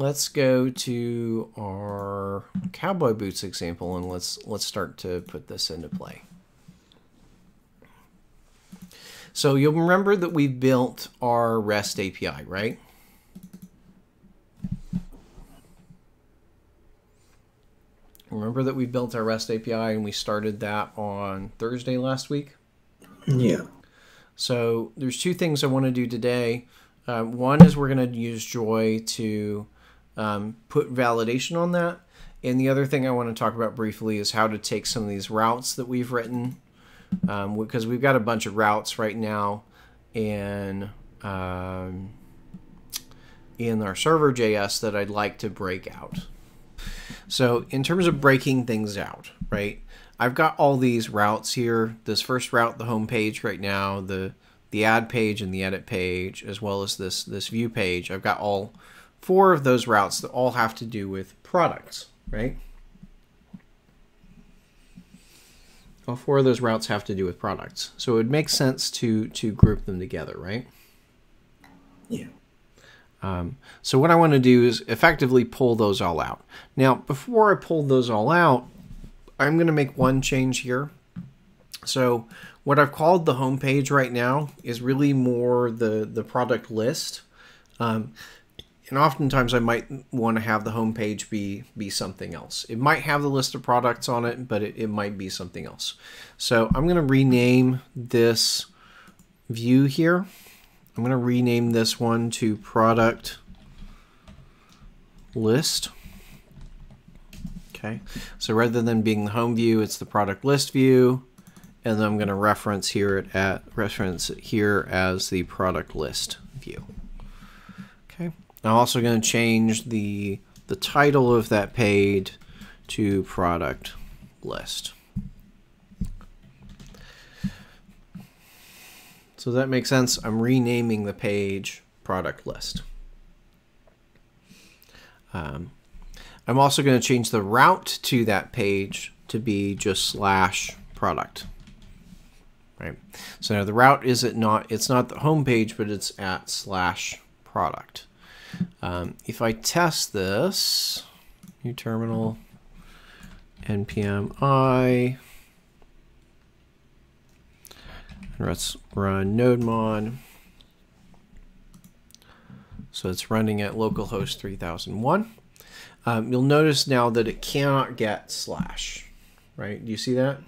let's go to our cowboy boots example and let's let's start to put this into play. So you'll remember that we built our REST API, right? Remember that we built our REST API and we started that on Thursday last week? Yeah. So there's two things I want to do today. Uh, one is we're going to use Joi to um, put validation on that. And the other thing I want to talk about briefly is how to take some of these routes that we've written, um, because we've got a bunch of routes right now in um, in our server JS that I'd like to break out. So in terms of breaking things out, right? I've got all these routes here. This first route, the home page right now, the the add page and the edit page, as well as this this view page. I've got all four of those routes that all have to do with products, right? All four of those routes have to do with products. So it would make sense to to group them together, right? Yeah. Um, so what I want to do is effectively pull those all out. Now, before I pull those all out, I'm going to make one change here. So what I've called the home page right now is really more the, the product list. Um, and oftentimes I might want to have the home page be, be something else. It might have the list of products on it, but it, it might be something else. So I'm going to rename this view here. I'm going to rename this one to product list. Okay, so rather than being the home view, it's the product list view. And then I'm going to reference here it at reference here as the product list view. Okay, I'm also going to change the the title of that page to product list. So that makes sense. I'm renaming the page product list. Um, I'm also going to change the route to that page to be just slash product. Right. So now the route is it not it's not the home page, but it's at slash product. Um, if I test this, new terminal npm i let's run nodemon. So it's running at localhost 3001. Um, you'll notice now that it cannot get slash, right? Do you see that?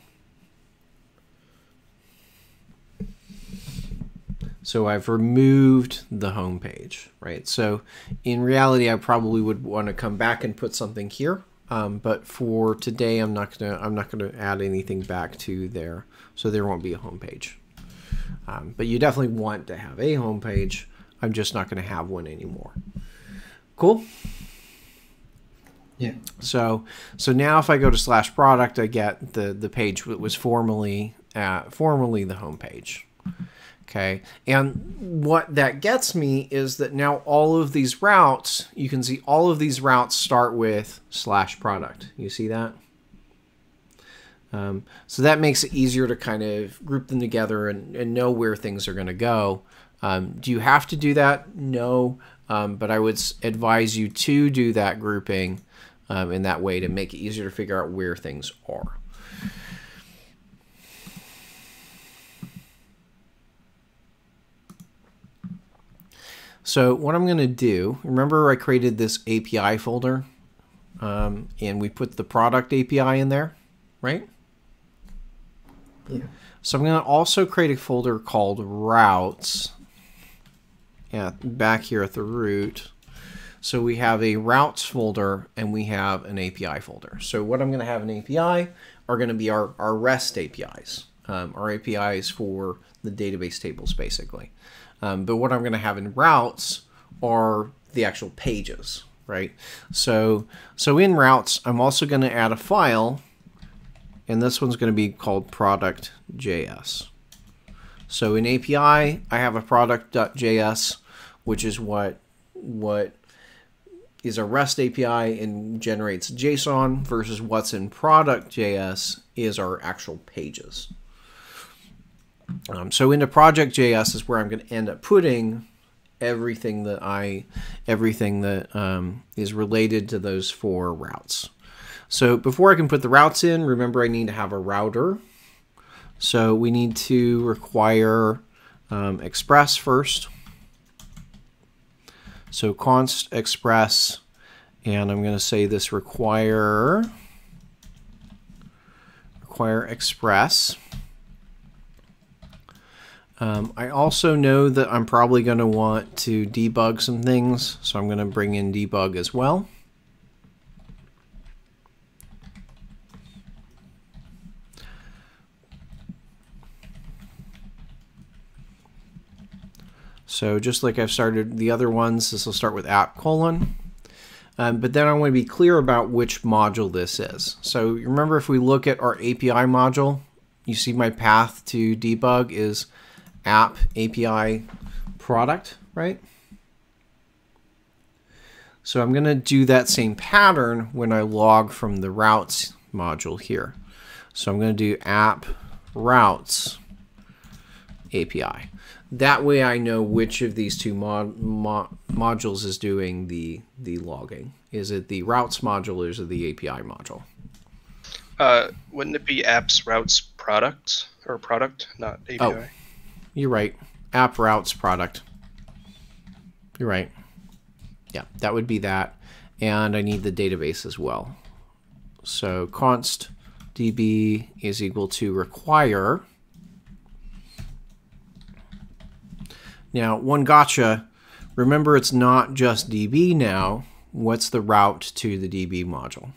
So I've removed the home page, right? So in reality, I probably would want to come back and put something here. Um, but for today, I'm not gonna I'm not gonna add anything back to there, so there won't be a home page. Um, but you definitely want to have a home page. I'm just not going to have one anymore. Cool. Yeah. So so now if I go to slash product, I get the the page that was formerly uh, formerly the home page. Okay, and what that gets me is that now all of these routes, you can see all of these routes start with slash product. You see that? Um, so that makes it easier to kind of group them together and, and know where things are going to go. Um, do you have to do that? No, um, but I would advise you to do that grouping um, in that way to make it easier to figure out where things are. So what I'm going to do, remember I created this API folder um, and we put the product API in there, right? Yeah. So I'm going to also create a folder called routes yeah, back here at the root. So we have a routes folder and we have an API folder. So what I'm going to have an API are going to be our, our REST APIs, um, our APIs for the database tables basically. Um, but what I'm going to have in routes are the actual pages, right? So, so in routes, I'm also going to add a file, and this one's going to be called product.js. So in API, I have a product.js, which is what what is a REST API and generates JSON versus what's in product.js is our actual pages. Um, so into project.js is where I'm going to end up putting everything that I, everything that um, is related to those four routes. So before I can put the routes in, remember I need to have a router. So we need to require um, express first. So const express, and I'm going to say this require require express. Um, I also know that I'm probably going to want to debug some things, so I'm going to bring in debug as well. So just like I've started the other ones, this will start with app colon. Um, but then I want to be clear about which module this is. So remember if we look at our API module, you see my path to debug is app API product, right? So I'm going to do that same pattern when I log from the routes module here. So I'm going to do app routes API. That way I know which of these two mod, mod, modules is doing the, the logging. Is it the routes module or is it the API module? Uh, wouldn't it be apps routes product or product, not API? Oh, you're right. App routes product. You're right. Yeah, that would be that. And I need the database as well. So const db is equal to require Now, one gotcha, remember it's not just DB now. What's the route to the DB module?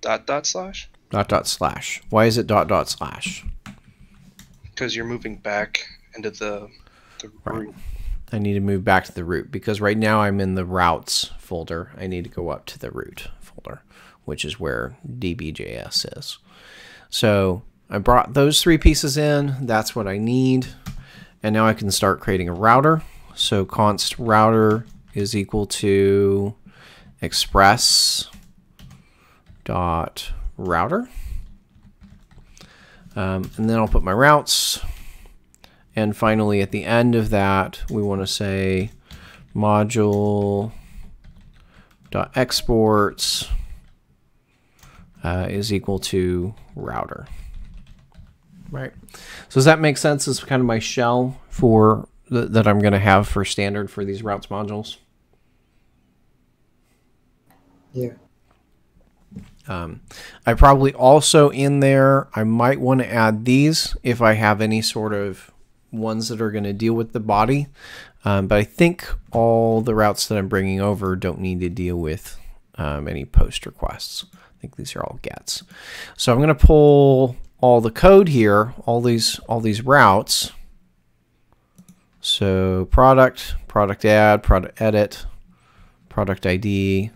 Dot dot slash? Dot dot slash. Why is it dot dot slash? Because you're moving back into the, the Right. root. I need to move back to the root because right now I'm in the routes folder. I need to go up to the root folder, which is where dbjs is. So I brought those three pieces in. That's what I need. And now I can start creating a router. So const router is equal to express dot router. Um, and then I'll put my routes. And finally, at the end of that, we want to say module dot exports uh, is equal to router. Right. So does that make sense? As kind of my shell for th that I'm going to have for standard for these routes modules. Yeah. Um, I probably also in there, I might want to add these if I have any sort of ones that are going to deal with the body. Um, but I think all the routes that I'm bringing over don't need to deal with um, any post requests. I think these are all gets. So I'm going to pull all the code here, all these all these routes. So product, product add, product edit, product ID,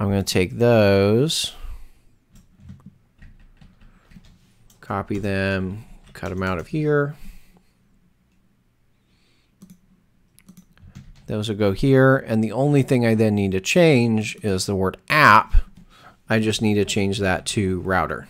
I'm going to take those, copy them, cut them out of here. Those will go here, and the only thing I then need to change is the word app. I just need to change that to router.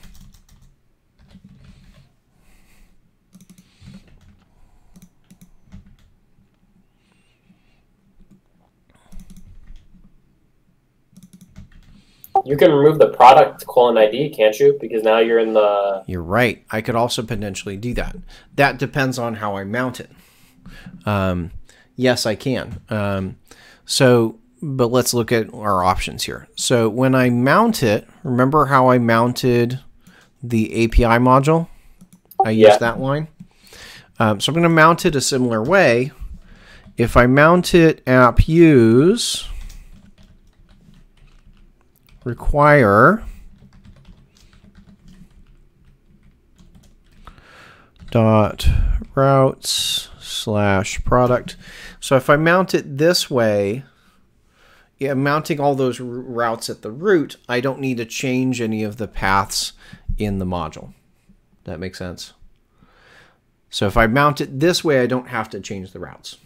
You can remove the product colon ID, can't you? Because now you're in the. You're right. I could also potentially do that. That depends on how I mount it. Um, yes, I can. Um, so, but let's look at our options here. So when I mount it, remember how I mounted the API module? I Yeah. used that line. Um, so I'm going to mount it a similar way. If I mount it app use require dot routes slash product. So if I mount it this way, yeah, mounting all those routes at the root, I don't need to change any of the paths in the module. That makes sense. So if I mount it this way, I don't have to change the routes.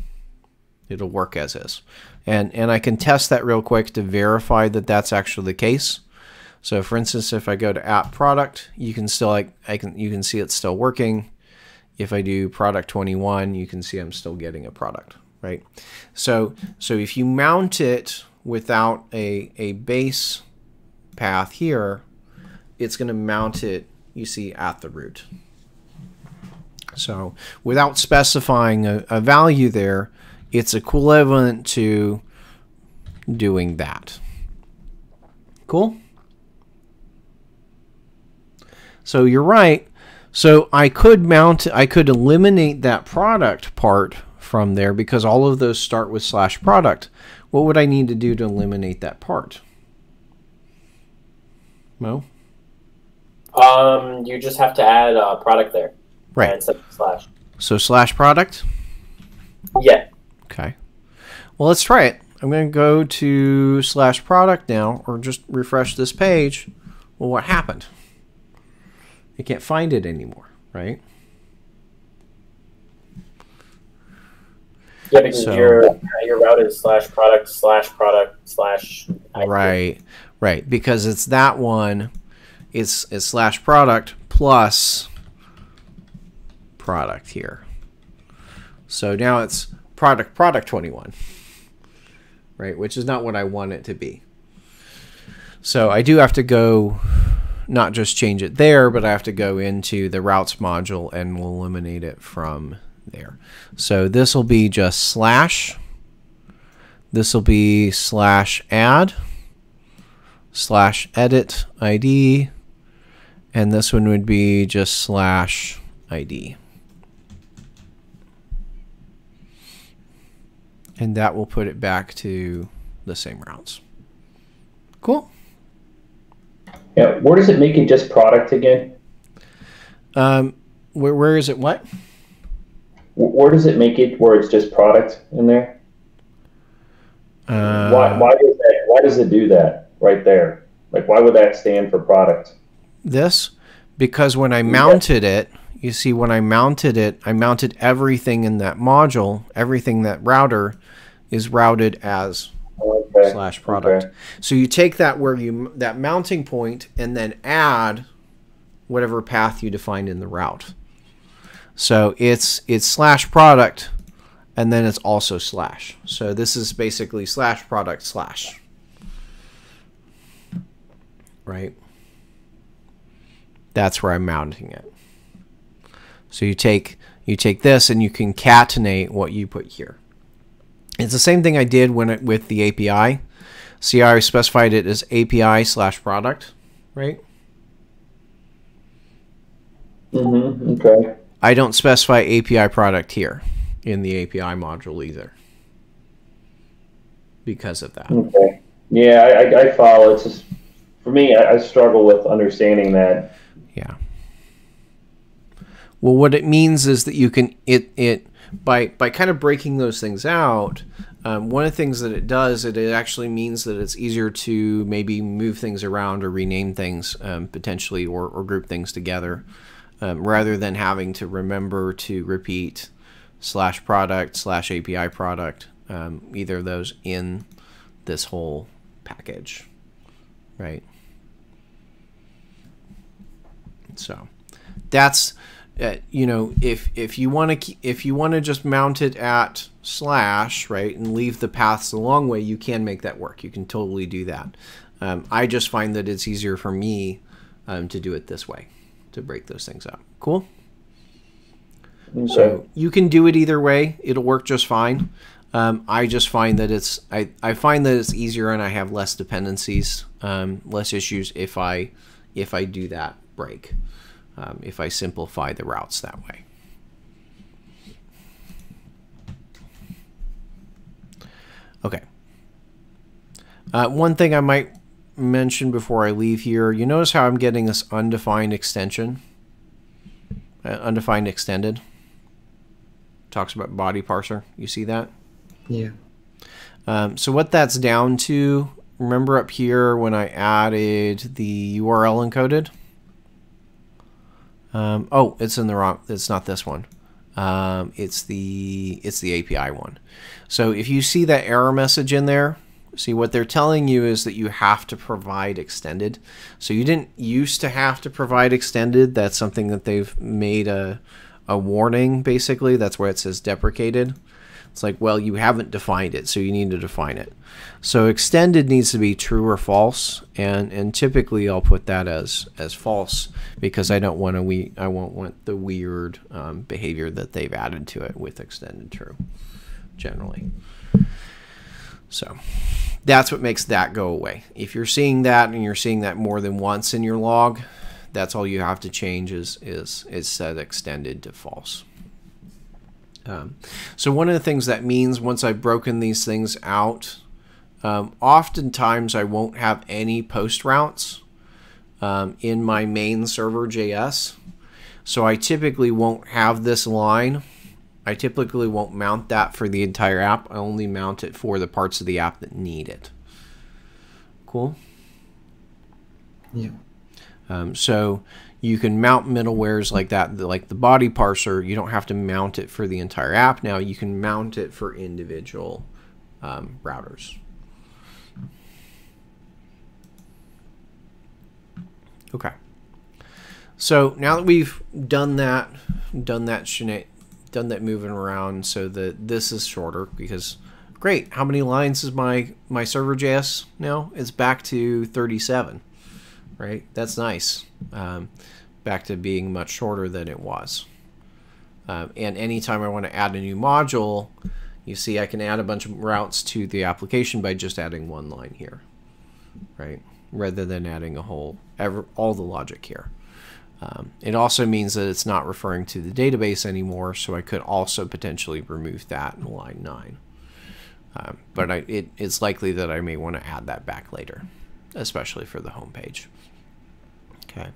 It'll work as is. And, and I can test that real quick to verify that that's actually the case. So for instance, if I go to app product, you can still like I can you can see it's still working. If I do product 21, you can see I'm still getting a product, right? So so if you mount it without a a base path here, it's going to mount it, you see, at the root. So without specifying a, a value there, it's equivalent to doing that. Cool? So you're right. So I could mount, I could eliminate that product part from there because all of those start with slash product. What would I need to do to eliminate that part? Mo? Um, you just have to add a product there. Right. Instead of slash. So slash product? Yeah. Okay. Well, let's try it. I'm going to go to slash product now, or just refresh this page. Well, what happened? You can't find it anymore, right? Yeah, because So- your uh, your route is slash product slash product slash. IP. Right, right. Because it's that one. It's it's slash product plus product here. So now it's product product 21. Right, which is not what I want it to be. So I do have to go not just change it there, but I have to go into the routes module and we'll eliminate it from there. So this will be just slash. This will be slash add slash edit ID, and this one would be just slash ID. And that will put it back to the same routes. Cool. Yeah, where does it make it just product again? Um, where, where is it? What? Where does it make it where it's just product in there? Uh, why, why does that? Why does it do that right there? Like, why would that stand for product? This? Because when I mounted it, you see when I mounted it, I mounted everything in that module, everything that router is routed as Okay. slash product. Okay. So you take that where you that mounting point and then add whatever path you defined in the route. So it's it's slash product and then it's also slash. So this is basically slash product slash. Right? That's where I'm mounting it. So you take you take this and you concatenate what you put here. It's the same thing I did when it with the API. See, I specified it as API slash product, right? Mm-hmm. Okay. I don't specify API product here in the API module either because of that. Okay. Yeah, I, I, I follow. It's just for me. I, I struggle with understanding that. Yeah. Well, what it means is that you can it it by by kind of breaking those things out. Um, one of the things that it does, it, it actually means that it's easier to maybe move things around or rename things um, potentially, or, or group things together, um, rather than having to remember to repeat slash product slash API product, um, either of those in this whole package, right? So that's uh, you know if if you want to if you want to just mount it at slash right and leave the paths the long way you can make that work. You can totally do that. Um, i just find that it's easier for me um, to do it this way to break those things up. Cool? Okay. so you can do it either way. It'll work just fine. Um, i just find that it's I, I find that it's easier and i have less dependencies um, less issues if i if i do that break um, if I simplify the routes that way. Okay. Uh, one thing I might mention before I leave here, you notice how I'm getting this undefined extension? Uh, undefined extended. Talks about body parser. You see that? Yeah. Um, so what that's down to, remember up here when I added the URL encoded? Um, oh, it's in the wrong. It's not this one. Um, it's the it's the API one. So if you see that error message in there, See, what they're telling you is that you have to provide extended. So you didn't used to have to provide extended. That's something that they've made a, a warning, basically. That's where it says deprecated. It's like, well, you haven't defined it, so you need to define it. So extended needs to be true or false, and and typically I'll put that as as false because I don't want to we I won't want the weird um, behavior that they've added to it with extended true, generally. So that's what makes that go away. If you're seeing that and you're seeing that more than once in your log, that's all you have to change is is is set extended to false. Um, so one of the things that means once I've broken these things out, um, oftentimes I won't have any post routes um, in my main server JS. So I typically won't have this line. I typically won't mount that for the entire app. I only mount it for the parts of the app that need it. Cool. Yeah. Um, so you can mount middlewares like that, like the body parser. You don't have to mount it for the entire app now. You can mount it for individual um, routers. Okay. So now that we've done that, done that shena- done that moving around so that this is shorter because great. How many lines is my my server JS now? It's back to 37 right? That's nice. Um, back to being much shorter than it was. Um, and anytime I want to add a new module, you see I can add a bunch of routes to the application by just adding one line here, right? Rather than adding a whole, ever, all the logic here. Um, it also means that it's not referring to the database anymore, so I could also potentially remove that in line 9. Um, but I, it, it's likely that I may want to add that back later, especially for the home page. Okay.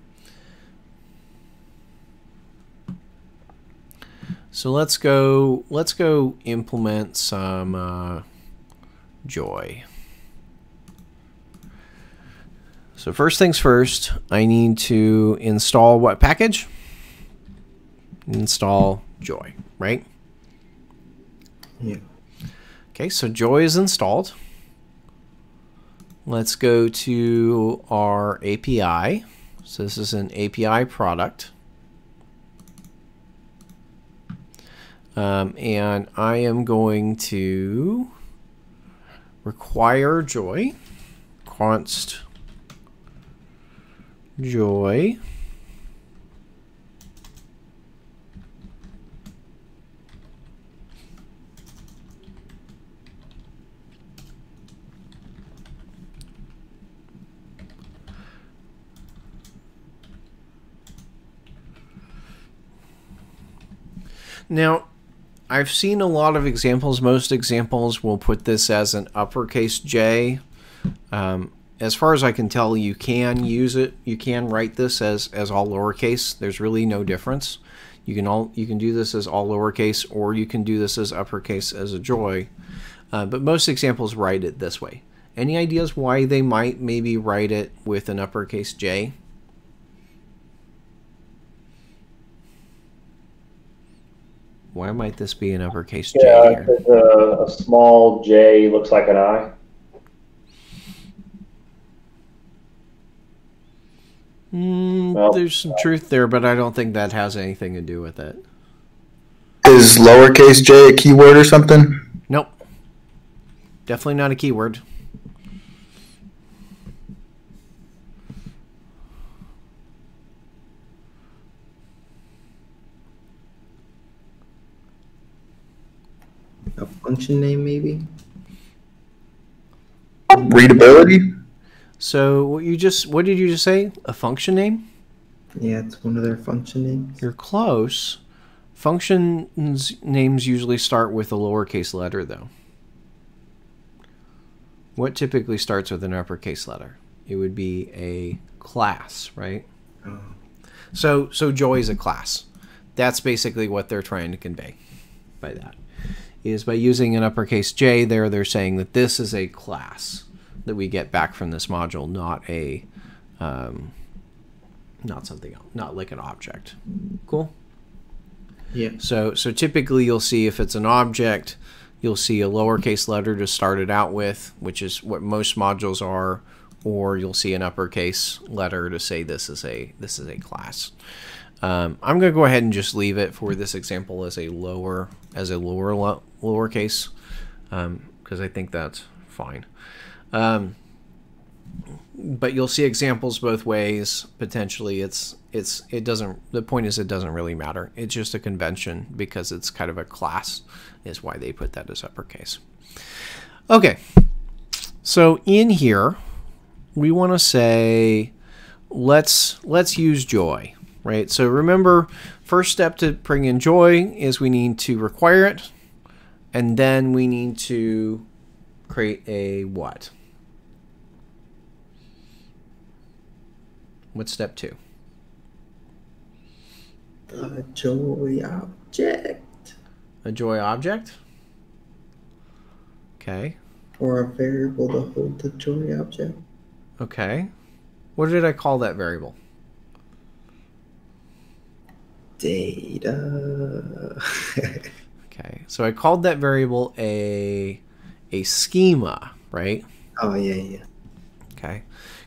So let's go. Let's go implement some uh, joi. So first things first, I need to install what package? Install joi, right? Yeah. Okay, so joi is installed. Let's go to our API. So this is an API product. Um, and I am going to require joi, const joi. Now, I've seen a lot of examples. Most examples will put this as an uppercase J. Um, as far as I can tell, you can use it. You can write this as, as all lowercase. There's really no difference. You can all you can do this as all lowercase, or you can do this as uppercase as a joi. Uh, but most examples write it this way. Any ideas why they might maybe write it with an uppercase J? Why might this be an uppercase J Yeah, here? because a, a small J looks like an I. Mm, Well- there's some truth there, but I don't think that has anything to do with it. Is lowercase j a keyword or something? Nope. Definitely not a keyword. A function name, maybe? Readability? So what you just what did you just say? A function name? Yeah, it's one of their function names. You're close. Functions names usually start with a lowercase letter though. What typically starts with an uppercase letter? It would be a class, right? Oh. So so joi is a class. That's basically what they're trying to convey by that. Is by using an uppercase J there they're saying that this is a class that we get back from this module, not a um, not something else, not like an object. Cool. Yeah. So so typically you'll see if it's an object, you'll see a lowercase letter to start it out with, which is what most modules are, or you'll see an uppercase letter to say this is a this is a class. Um, I'm going to go ahead and just leave it for this example as a lower as a lower lo- lowercase because I think that's fine. Um, but you'll see examples both ways. Potentially, it's it's it doesn't. The point is, it doesn't really matter. It's just a convention because it's kind of a class. Is why they put that as uppercase. Okay, so in here, we want to say, let's let's use joi, right? So remember, first step to bring in joi is we need to require it, and then we need to create a what? What's step two? A joi object. A joi object? Okay. Or a variable to hold the joi object. Okay. What did I call that variable? Data. Okay. So I called that variable a a schema, right? oh, yeah, yeah. Okay.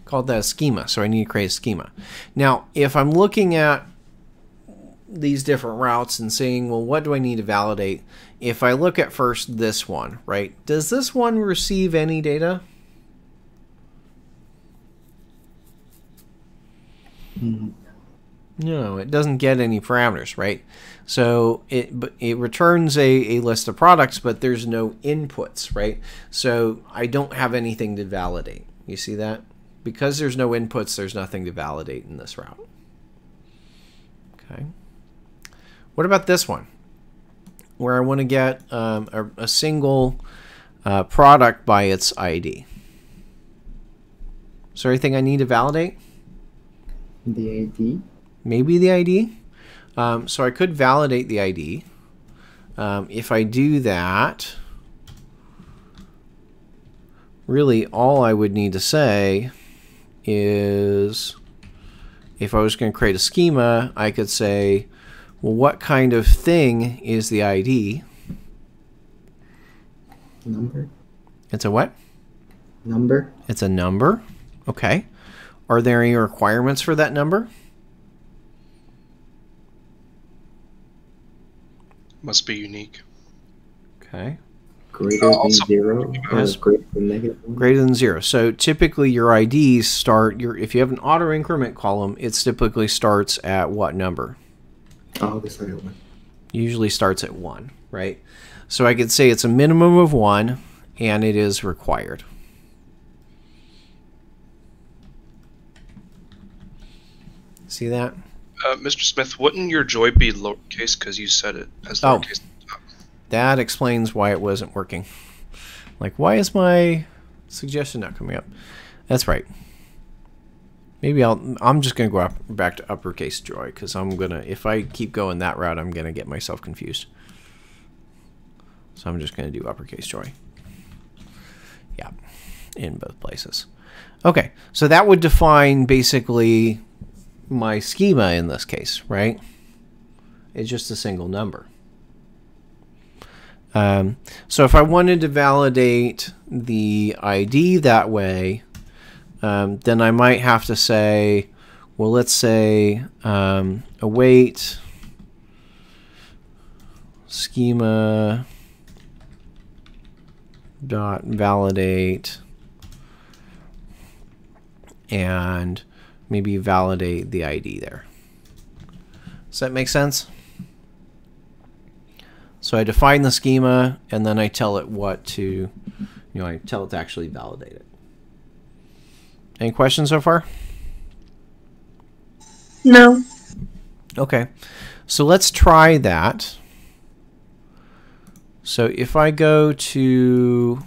Called that a schema. So I need to create a schema. Now, if I'm looking at these different routes and saying, well, what do I need to validate? If I look at first this one, right? Does this one receive any data? Mm, No, it doesn't get any parameters, right? So it it returns a, a list of products, but there's no inputs, right? So I don't have anything to validate. You see that? Because there's no inputs, there's nothing to validate in this route. Okay. What about this one? Where I want to get um, a, a single uh, product by its ID. Is there anything I need to validate? The ID. Maybe the ID. Um, so I could validate the ID. Um, if I do that, really all I would need to say is if I was going to create a schema, I could say, well, what kind of thing is the ID? Number. It's a what? Number. It's a number. Okay. Are there any requirements for that number? Must be unique. Okay. Greater uh, than zero. Uh, or Yes. greater than negative one. greater than zero. So typically your IDs start your if you have an auto increment column, it typically starts at what number? Oh, the second one. Usually starts at one, right? So I could say it's a minimum of one and it is required. See that? Uh, Mr. Smith, wouldn't your joi be lowercase because you said it as Oh. lowercase? That explains why it wasn't working. Like, why is my suggestion not coming up? That's right. Maybe I'll. I'm just gonna go up, back to uppercase joi because I'm gonna. If I keep going that route, I'm gonna get myself confused. So I'm just gonna do uppercase joi. Yeah, in both places. Okay, so that would define basically my schema in this case, right? It's just a single number. Um, so if I wanted to validate the ID that way, um, then I might have to say, well, let's say um, await schema dot validate and maybe validate the ID there. Does that make sense? So I define the schema and then I tell it what to, you know, I tell it to actually validate it. Any questions so far? No. Okay. So let's try that. So if I go to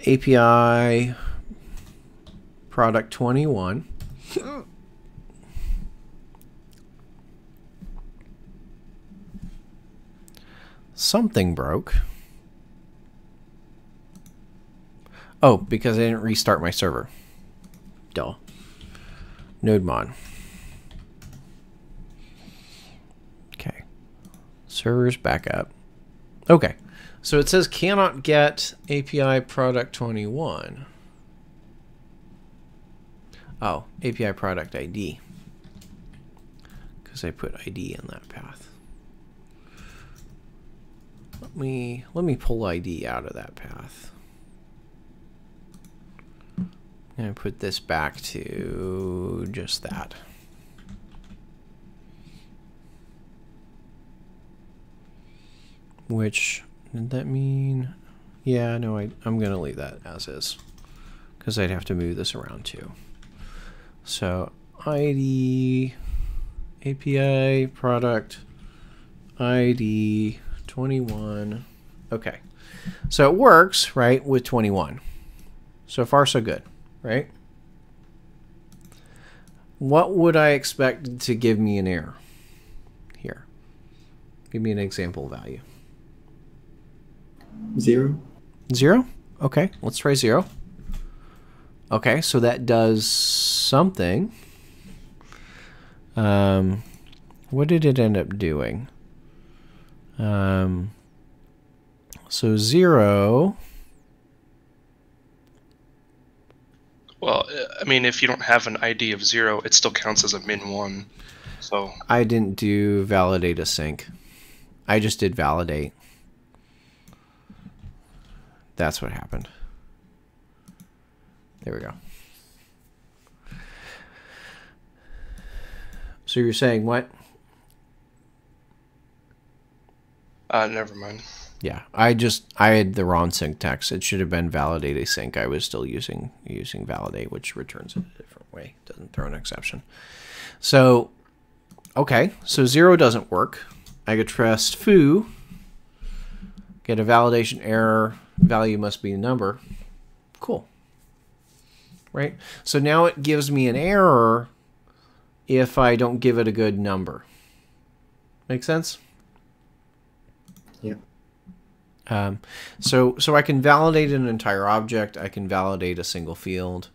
API product 21, something broke. Oh, because I didn't restart my server. Duh. NodeMon. Okay. Server's back up. Okay. So it says cannot get API product 21. Oh, API product ID. Because I put ID in that path. Let me let me pull ID out of that path. And put this back to just that. Which did that mean? Yeah, no, I, I'm going to leave that as is. Because I'd have to move this around too. So, ID, API, product, ID, 21. Okay. So it works, right, with 21. So far, so good, right? What would I expect to give me an error here? Give me an example value. Zero. Zero? Okay, let's try zero. Okay, so that does something. Um, what did it end up doing? Um, so zero. Well, I mean, if you don't have an ID of zero, it still counts as a min one. So I didn't do validate async. I just did validate. That's what happened. There we go. So you're saying what? uh, never mind. Yeah, I just I had the wrong syntax. It should have been validate async. I was still using using validate, which returns it a different way. Doesn't throw an exception. So, okay, so zero doesn't work. I could trust foo. Get a validation error. Value must be a number. Cool. Right. So now it gives me an error if I don't give it a good number. Make sense? Yeah. Um, so so I can validate an entire object. I can validate a single field.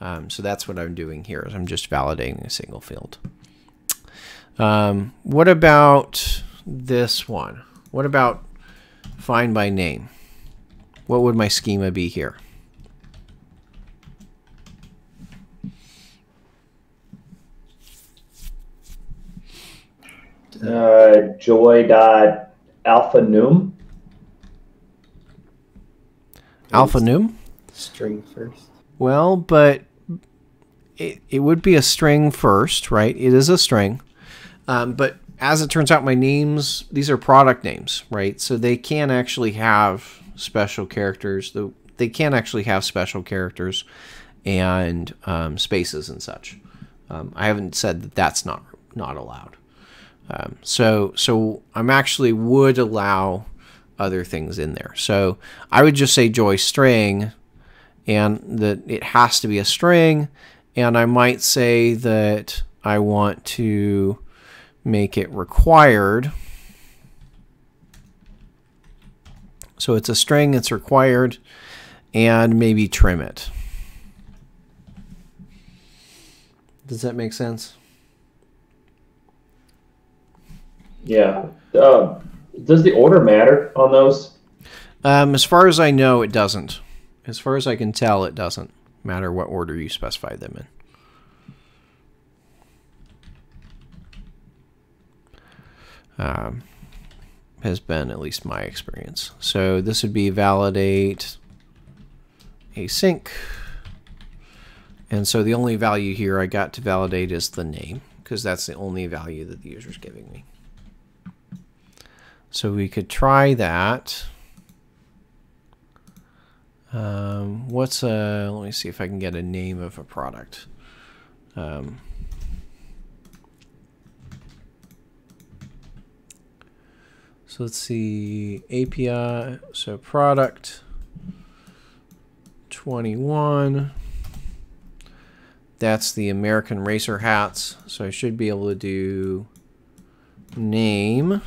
Um, so that's what I'm doing here. Is I'm just validating a single field. Um, what about this one? What about find by name? What would my schema be here? Uh, joi dot alpha num. Alpha num? String first. Well, but it, it would be a string first, right? It is a string. Um, but as it turns out, my names, these are product names, right? So they can actually have special characters. The- They can actually have special characters and um, spaces and such. Um, I haven't said that that's not not allowed. Um, so so I'm actually would allow other things in there. So I would just say joi string and that it has to be a string and I might say that I want to make it required. So it's a string, it's required, and maybe trim it. Does that make sense? Yeah. Uh, does the order matter on those? Um, as far as I know, it doesn't. As far as I can tell, it doesn't matter what order you specify them in. Um, has been at least my experience. So this would be validate async. And so the only value here I got to validate is the name because that's the only value that the user is giving me. So we could try that. Um, what's a, let me see if I can get a name of a product. Um, so let's see, API, so product 21. That's the American Racer hats. So I should be able to do name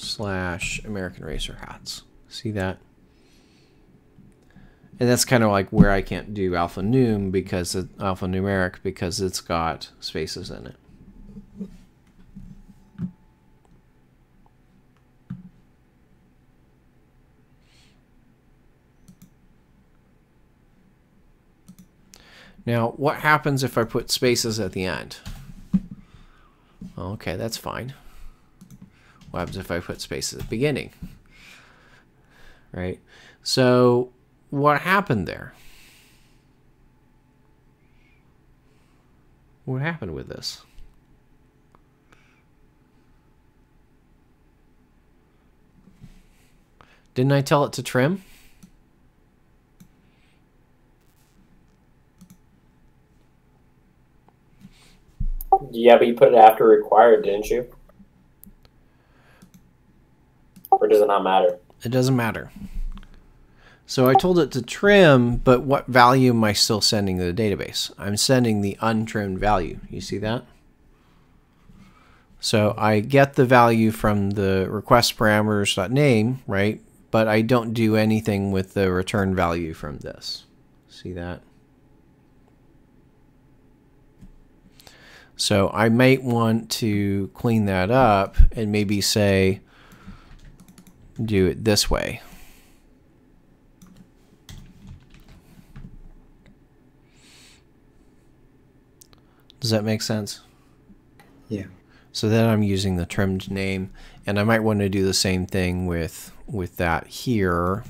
slash American Racer hats. See that? And that's kind of like where I can't do alpha num because it, alphanumeric because it's got spaces in it. Now, what happens if I put spaces at the end? Okay, that's fine. What happens if I put spaces at the beginning? Right? So, what happened there? What happened with this? Didn't I tell it to trim? Yeah, but you put it after required, didn't you? Or does it not matter? It doesn't matter. So I told it to trim, but what value am I still sending to the database? I'm sending the untrimmed value. You see that? So I get the value from the request parameters.name, right? But I don't do anything with the return value from this. See that? So I might want to clean that up and maybe say, do it this way. Does that make sense? Yeah. So then I'm using the trimmed name, and I might want to do the same thing with with that here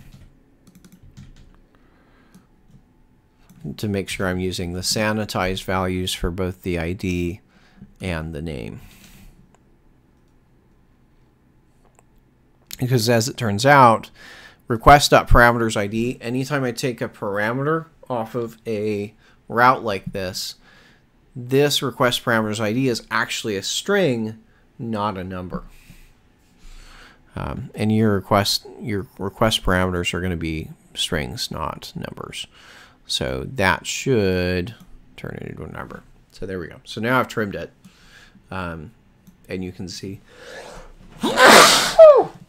to make sure I'm using the sanitized values for both the ID and the name. Because as it turns out, request.parameters ID, anytime I take a parameter off of a route like this, this request parameters ID is actually a string, not a number. Um, and your request your request parameters are going to be strings, not numbers. So that should turn it into a number. So there we go. So now I've trimmed it, um, and you can see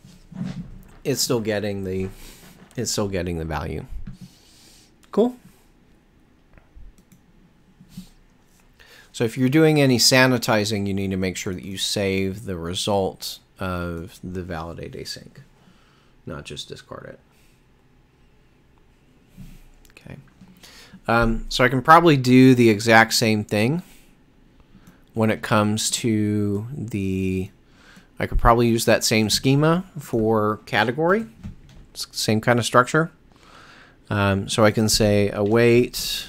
it's still getting the it's still getting the value. Cool. So if you're doing any sanitizing, you need to make sure that you save the result of the validate async, not just discard it. Okay. Um, so I can probably do the exact same thing when it comes to the, I could probably use that same schema for category, same kind of structure. Um, so I can say await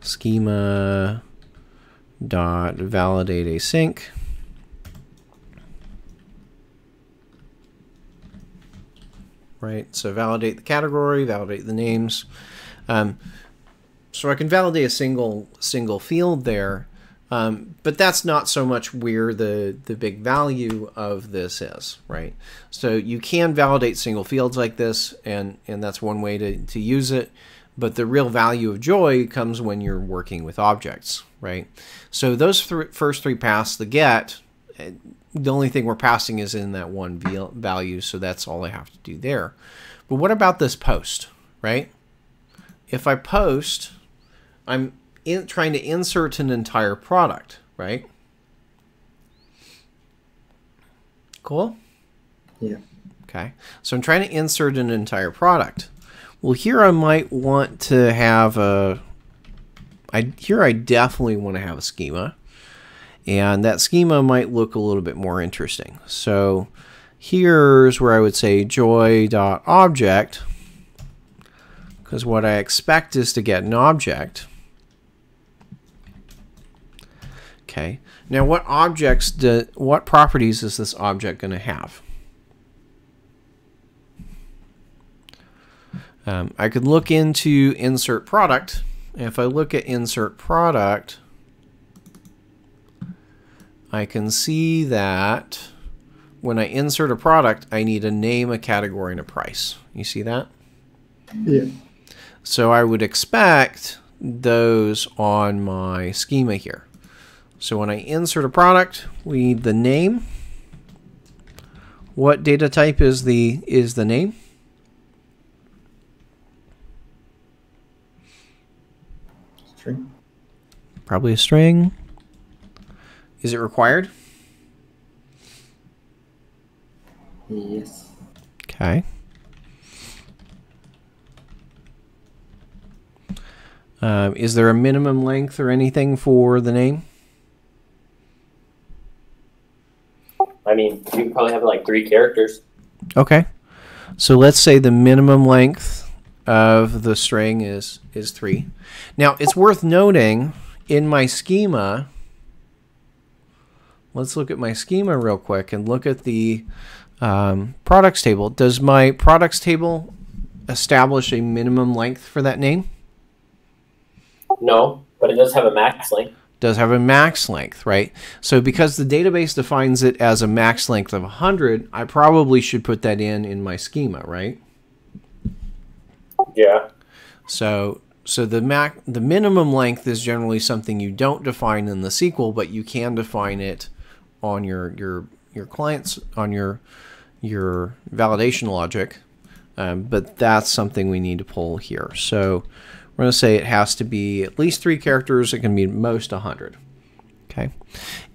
schema dot validate async. Right, so validate the category, validate the names. Um, so I can validate a single single field there, um, but that's not so much where the the big value of this is, right? So you can validate single fields like this, and and that's one way to to use it. But the real value of Joi comes when you're working with objects, right? So those th first three paths, the get, the only thing we're passing is in that one value, so that's all I have to do there. But what about this post, right? If I post, I'm in, trying to insert an entire product, right? Cool? Yeah. Okay. So I'm trying to insert an entire product. Well, here I might want to have a. I here I definitely want to have a schema, and that schema might look a little bit more interesting. So here's where I would say Joi.object, because what I expect is to get an object. Okay. Now, what objects do, what properties is this object going to have? Um, I could look into insert product. If I look at insert product, I can see that when I insert a product, I need a name, a category, and a price. You see that? Yeah. So I would expect those on my schema here. So when I insert a product, we need the name. What data type is the is the name? String. Probably a string. Is it required? Yes. Okay. Um, is there a minimum length or anything for the name? I mean, you can probably have like three characters. Okay. So let's say the minimum length of the string is is 3. Now, it's worth noting in my schema Let's look at my schema real quick and look at the um, products table. Does my products table establish a minimum length for that name? No, but it does have a max length. Does have a max length, right? So because the database defines it as a max length of 100, I probably should put that in in my schema, right? Yeah. So so the mac the minimum length is generally something you don't define in the SQL, but you can define it on your your your clients on your your validation logic. Um, but that's something we need to pull here. So we're going to say it has to be at least three characters. It can be most 100. Okay.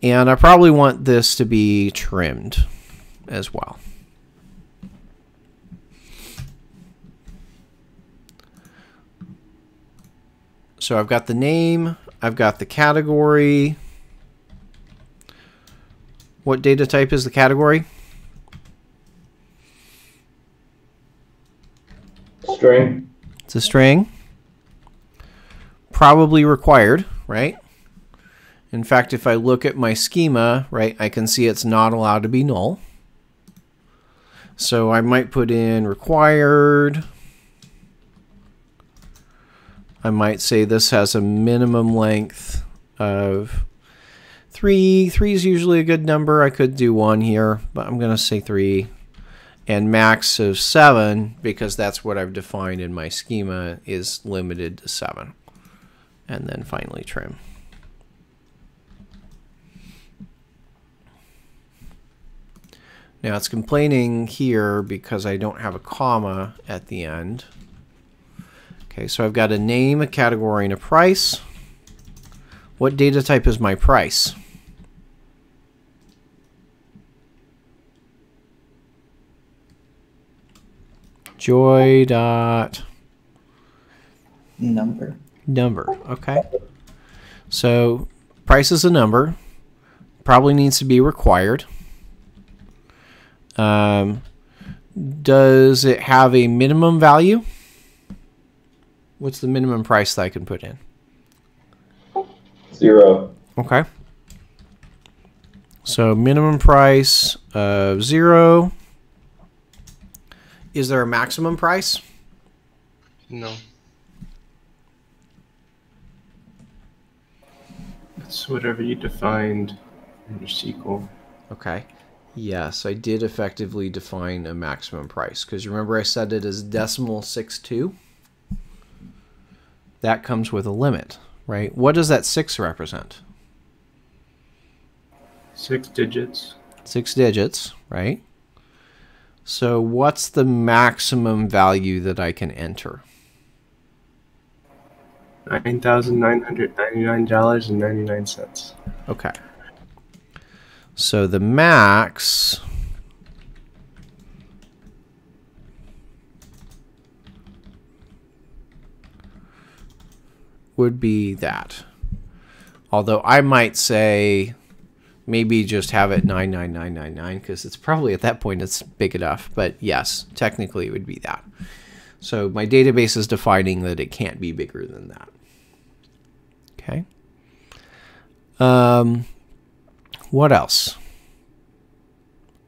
And I probably want this to be trimmed as well. So I've got the name, I've got the category. What data type is the category? String. It's a string. Probably required, right? In fact, if I look at my schema, right, I can see it's not allowed to be null. So I might put in required. I might say this has a minimum length of three. Three is usually a good number. I could do one here, but I'm going to say three. And max of seven, because that's what I've defined in my schema, is limited to seven. And then finally trim. Now it's complaining here because I don't have a comma at the end. Okay, so I've got a name, a category, and a price. What data type is my price? Joi dot Number. Number. Okay. So price is a number. Probably needs to be required. Um, does it have a minimum value? What's the minimum price that I can put in? Zero. Okay. So minimum price of zero. Is there a maximum price? No. It's whatever you defined in your SQL. Okay. Yes, I did effectively define a maximum price because remember I said it as decimal six two. That comes with a limit, right? What does that six represent? Six digits. Six digits, right? So what's the maximum value that I can enter? Nine thousand nine hundred ninety-nine dollars and ninety-nine cents. Okay. So the max would be that. Although I might say maybe just have it 99999 because it's probably at that point it's big enough. But yes, technically it would be that. So my database is defining that it can't be bigger than that. Okay. Um, what else?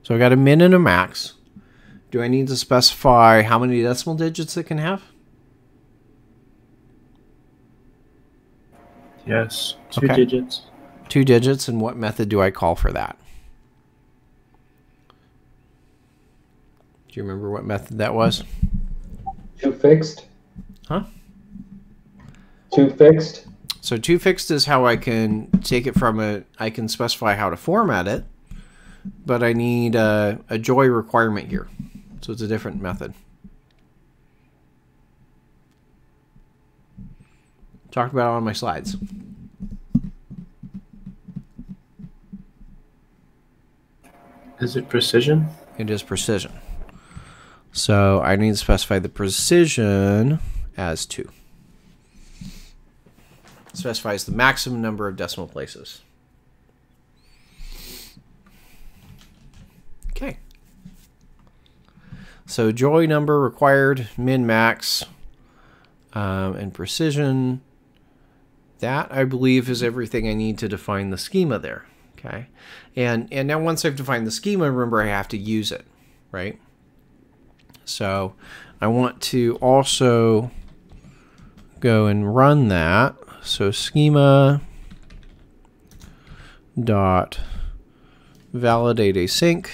So I got a min and a max. Do I need to specify how many decimal digits it can have? Yes, two Okay. digits. Two digits, and what method do I call for that? Do you remember what method that was? toFixed. Huh? toFixed. So toFixed is how I can take it from a. I can specify how to format it, but I need a, a Joi requirement here, so it's a different method. Talked about it on my slides. Is it precision? It is precision. So I need to specify the precision as two. specifies the maximum number of decimal places. Okay. So Joi number required, min max, um, and precision. That I believe is everything I need to define the schema there. Okay. And and now once I've defined the schema, remember I have to use it, right? So I want to also go and run that. So schema dot validate async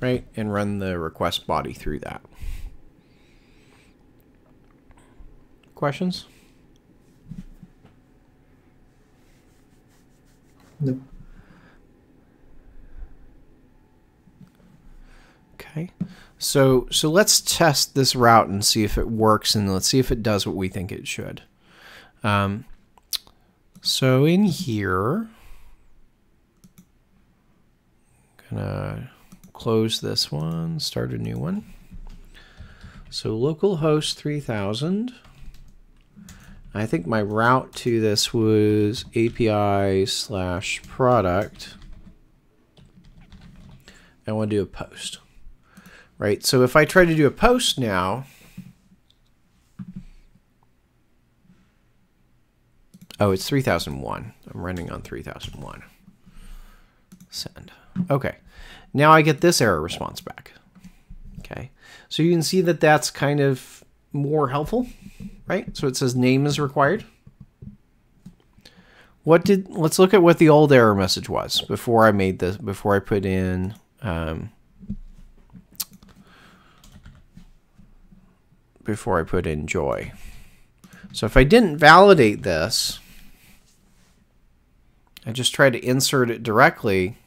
right and run the request body through that questions No. Okay. So so let's test this route and see if it works and let's see if it does what we think it should. Um, so in here, gonna close this one, start a new one. So localhost 3000. I think my route to this was API slash product. I want to do a post right? So if I try to do a post now, oh, it's 3001. I'm running on 3001. Send. Okay. Now I get this error response back. Okay. So you can see that that's kind of more helpful, right? So it says name is required. What did, let's look at what the old error message was before I made this, before I put in, um, before I put in Joi. So if I didn't validate this, I just tried to insert it directly.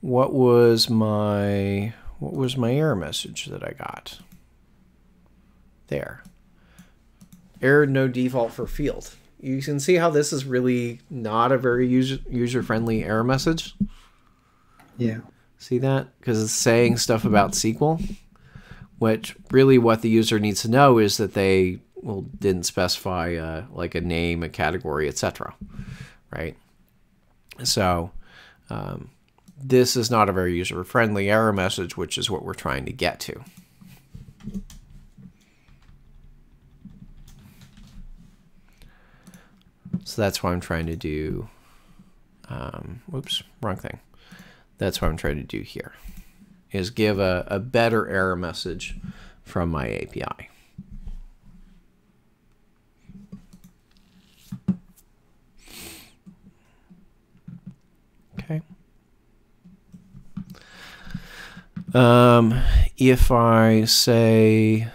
What was my what was my error message that I got? There. Error no default for field. You can see how this is really not a very user user friendly error message. Yeah. See that? Because it's saying stuff about SQL which really what the user needs to know is that they well didn't specify uh, like a name, a category, etc. Right. So um, this is not a very user friendly error message, which is what we're trying to get to. So that's why I'm trying to do. Um, whoops, wrong thing. That's what I'm trying to do here is give a, a better error message from my API. Okay. Um, if I say,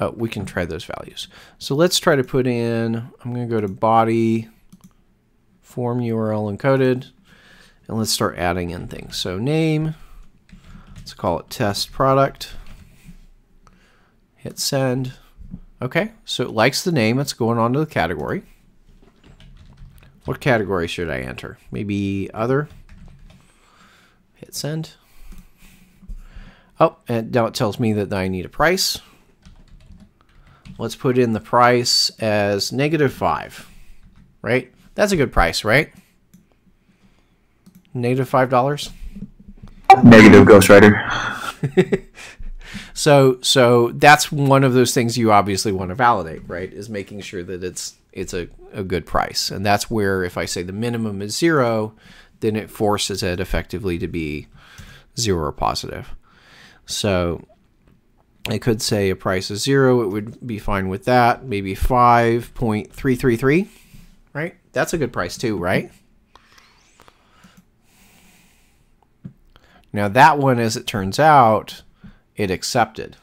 oh, we can try those values. So let's try to put in, I'm going to go to body form URL encoded. And let's start adding in things. So name, let's call it test product. Hit send. Okay, so it likes the name. It's going on to the category. What category should I enter? Maybe other. Hit send. Oh, and now it tells me that I need a price. Let's put in the price as negative 5, right? That's a good price, right? Negative five dollars. Negative Ghost Rider. so so that's one of those things you obviously want to validate, right? Is making sure that it's it's a, a good price. And that's where if I say the minimum is zero, then it forces it effectively to be zero or positive. So I could say a price is zero, it would be fine with that. Maybe 5.333, right? That's a good price too, right? Now that one, as it turns out, it accepted.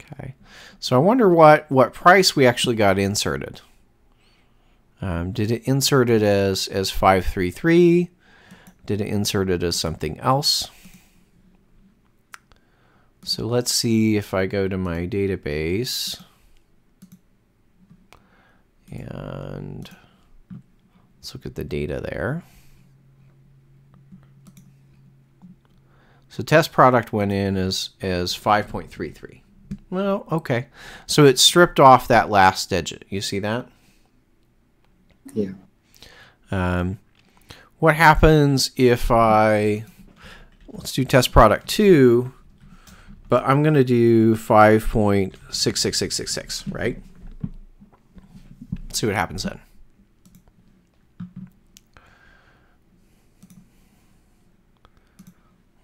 Okay, so I wonder what, what price we actually got inserted. Um, did it insert it as, as 533? Did it insert it as something else? So let's see if I go to my database and let's look at the data there. So test product went in as as 5.33. Well, okay. So it stripped off that last digit. You see that? Yeah. Um, what happens if I let's do test product two, but I'm going to do 5.66666, right? Let's see what happens then.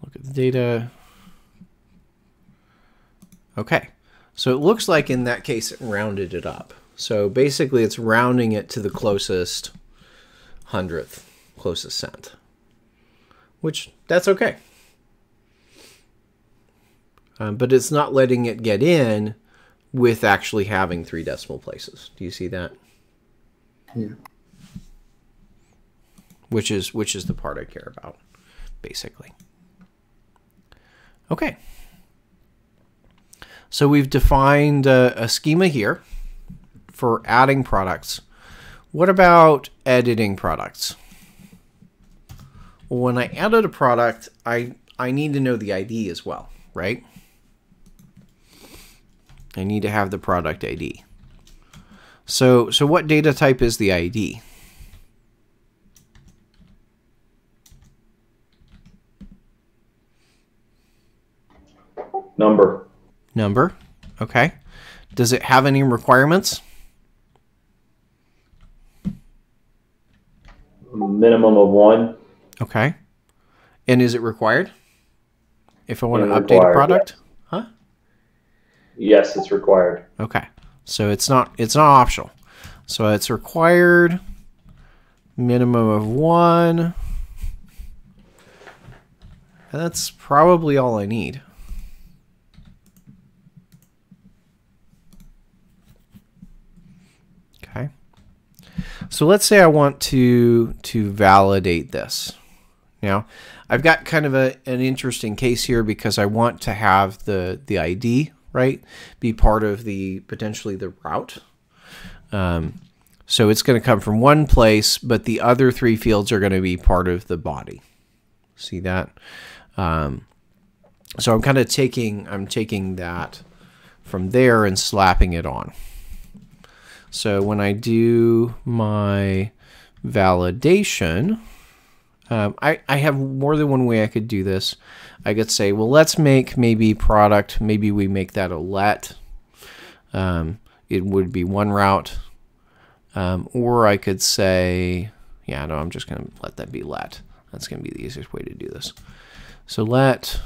Look at the data. Okay. So it looks like in that case it rounded it up. So basically it's rounding it to the closest hundredth, closest cent. Which, that's okay. Um, but it's not letting it get in with actually having three decimal places. Do you see that? Yeah. Which is which is the part I care about, basically. Okay. So we've defined a, a schema here for adding products. What about editing products? When I added a product, I I need to know the ID as well, right? I need to have the product ID. So so what data type is the ID? Number. Number. Okay. Does it have any requirements? Minimum of one. Okay. And is it required? If I want to update a product? Huh? Yes, it's required. Okay. So it's not it's not optional. So it's required minimum of 1. And that's probably all I need. Okay. So let's say I want to to validate this. Now, I've got kind of a, an interesting case here because I want to have the the ID right be part of the potentially the route. Um, so it's going to come from one place, but the other three fields are going to be part of the body. See that? Um, so I'm kind of taking I'm taking that from there and slapping it on. So when I do my validation, um, I, I have more than one way I could do this. I could say, well, let's make maybe product, maybe we make that a let. Um, it would be one route. Um, or I could say, yeah, no, I'm just going to let that be let. That's going to be the easiest way to do this. So let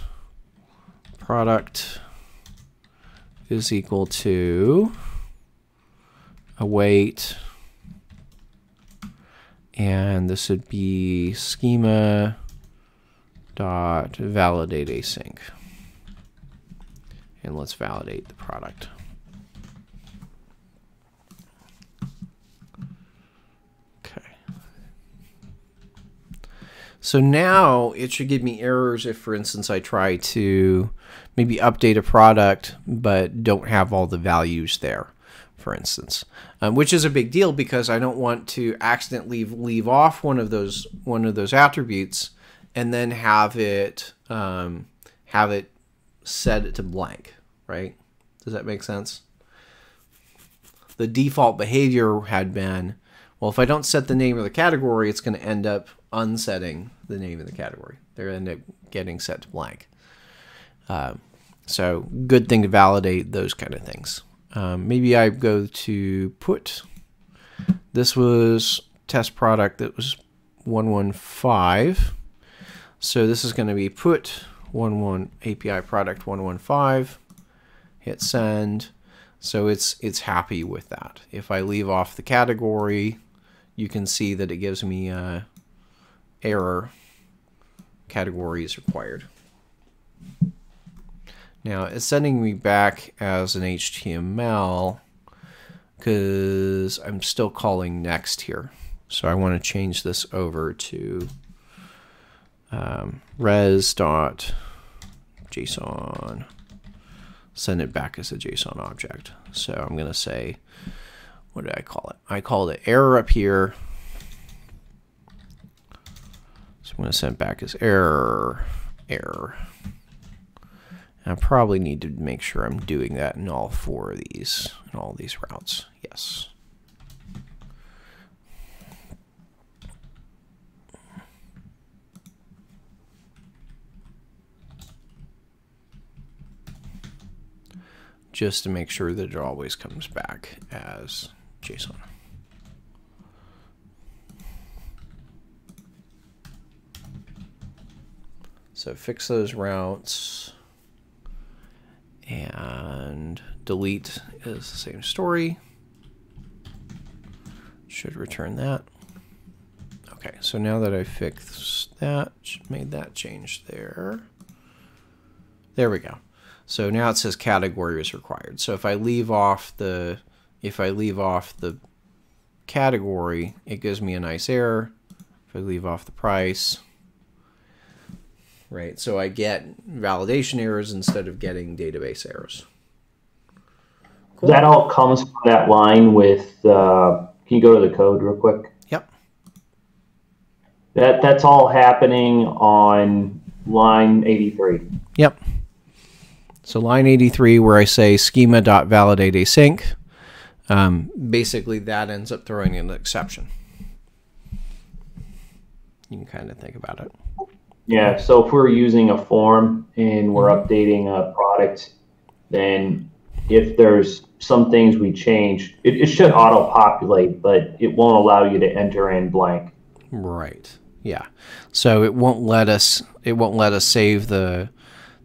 product is equal to await and this would be schema dot validate async. And let's validate the product. Okay. So now it should give me errors if for instance I try to maybe update a product but don't have all the values there for instance, um, which is a big deal because I don't want to accidentally leave, off one of those one of those attributes and then have it um, have it set it to blank, right? Does that make sense? The default behavior had been, well, if I don't set the name of the category, it's going to end up unsetting the name of the category. They're end up getting set to blank. Uh, so good thing to validate those kind of things. Um, maybe I go to put. This was test product that was 115. So this is going to be put 11 API product 115. Hit send. So it's it's happy with that. If I leave off the category, you can see that it gives me a error. Category is required. Now it's sending me back as an HTML because I'm still calling next here. So I want to change this over to um, res.json. Send it back as a JSON object. So I'm going to say, what did I call it? I called it error up here. So I'm going to send back as error error. I probably need to make sure I'm doing that in all four of these, in all these routes. Yes. Just to make sure that it always comes back as JSON. So fix those routes and delete is the same story. Should return that. Okay, so now that I fixed that, made that change there. There we go. So now it says category is required. So if I leave off the if I leave off the category, it gives me a nice error. If I leave off the price, right? So I get validation errors instead of getting database errors. Cool. That all comes from that line with. Uh, can you go to the code real quick? Yep. That that's all happening on line eighty three. Yep. So line 83, where I say schema.validate async, um, basically that ends up throwing an exception. You can kind of think about it. Yeah, so if we're using a form and we're mm-hmm. updating a product, then if there's some things we change, it, it should auto populate, but it won't allow you to enter in blank. Right. Yeah. So it won't let us it won't let us save the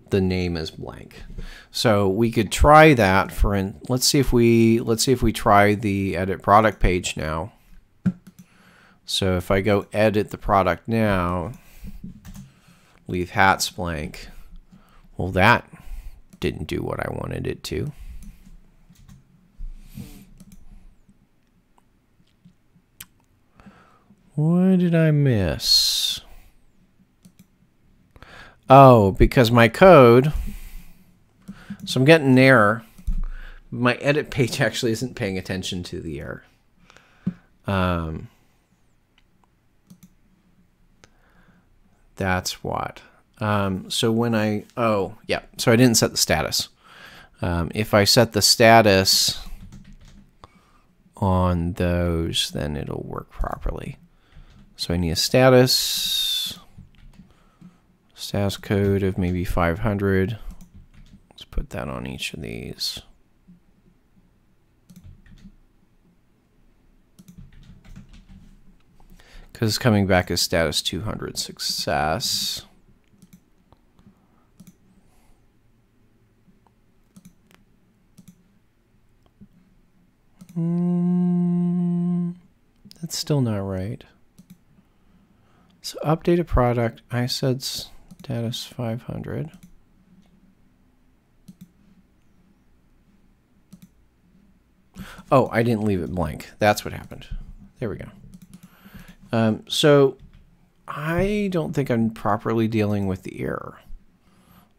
the name as blank. So we could try that for in, let's see if we let's see if we try the edit product page now. So if I go edit the product now, leave hats blank. Well, that didn't do what I wanted it to. What did I miss? Oh, because my code, so I'm getting an error. My edit page actually isn't paying attention to the error. Um, that's what. Um, so when I, oh, yeah, so I didn't set the status. Um, if I set the status on those, then it'll work properly. So I need a status status code of maybe 500. Let's put that on each of these. Because it's coming back as status 200 success. Mm, that's still not right. So update a product. I said status 500. Oh, I didn't leave it blank. That's what happened. There we go. Um, so I don't think I'm properly dealing with the error.